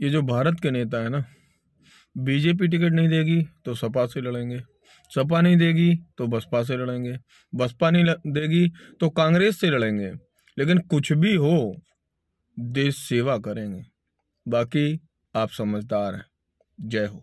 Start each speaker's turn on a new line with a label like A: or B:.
A: ये जो भारत के नेता है ना, बीजेपी टिकट नहीं देगी तो सपा से लड़ेंगे। सपा नहीं देगी तो बसपा से लड़ेंगे। बसपा नहीं देगी तो कांग्रेस से लड़ेंगे। लेकिन कुछ भी हो, देश सेवा करेंगे। बाकी आप समझदार हैं। जय हो।